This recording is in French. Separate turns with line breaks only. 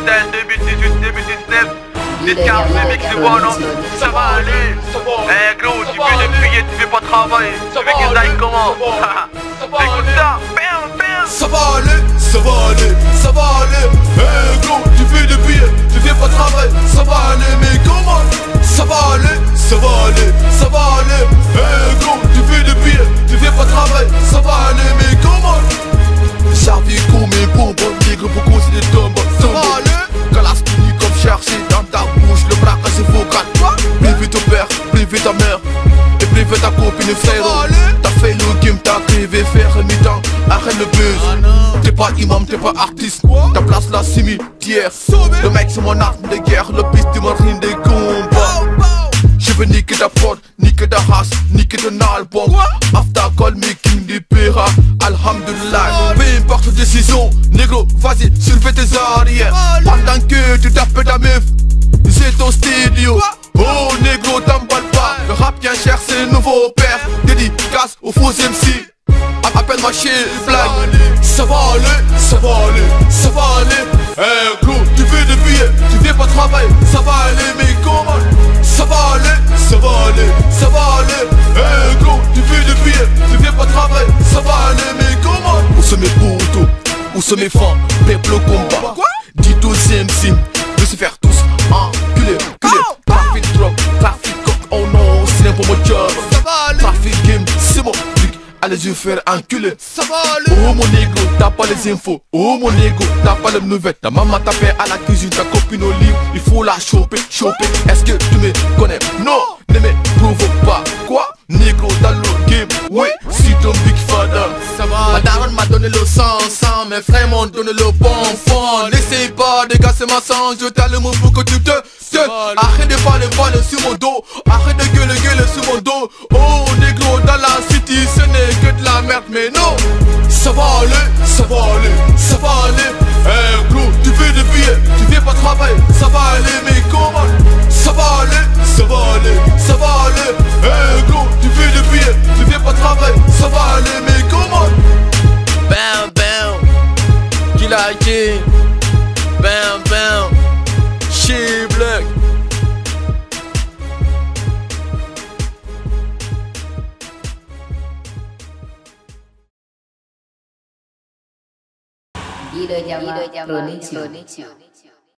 freestyle 2018, 2019. 10-15, mais mec, tu vois, non? Ça va aller. Eh gros, tu fais des prières, tu fais pas travailler. Tu veux qu'ils aillent comment Écoute ça, bam, bam.
Ça va aller, ça va aller, ta mère. Et plus ta copine frère T'as fait le game, t'as rêvé faire un mi-temps. Arrête le buzz. T'es pas imam, t'es pas artiste. Ta place là cimetière. Le mec c'est mon arme de guerre. Le piste du marine des combats Je veux niquer ta prod, niquer ta race, niquer ton album. After call me king des péras Alhamdulillah. Peu importe ta décision, négro, vas-y, soulève tes arrières. Pendant que tu tapes ta meuf C'est ton studio aux faux MC Appelle-moi chez Black Ça va aller, ça va aller, ça va aller. Eh gros, tu fais des billets, tu viens pas travailler. Ça va aller, mais comment? Ça va aller, ça va aller, ça va aller. Eh gros, tu fais des billets, tu viens pas travailler. Ça va aller, mais comment? Où sont mes potos? Où sont mes fans? Peuple au combat. Quoi? Dites aux MC de se faire tous enculer, enculer Trafic drug, trafic coke, oh non, c'est pour mon job Trafic c'est mon truc. Allez je faire enculer. Ça va aller. Oh mon ego, t'as pas les infos. Oh mon ego, t'as pas les nouvelles. Ta maman t'a fait à la cuisine, ta copine au lit. Il faut la choper, choper. Est-ce que tu me connais? Non, ne me provoque pas. Quoi? Négro dans le game. Oui, si ton big father. Ça va Ma daronne m'a donné le sang, sang. Mes frères m'ont donné le bon fond. N'essaye pas de casser ma sang. Je t'allume pour que tu te te Arrête de parler, parler sur mon dos. Arrête de gueuler, gueuler sur mon dos. Oh merde mais non. Ça va aller, ça va aller, ça va aller. Eh gros, tu fais des billets, tu viens pas travailler. Ça va aller mais comment? Ça va aller, ça va aller, ça va aller
いる邪魔プロ
ニチュ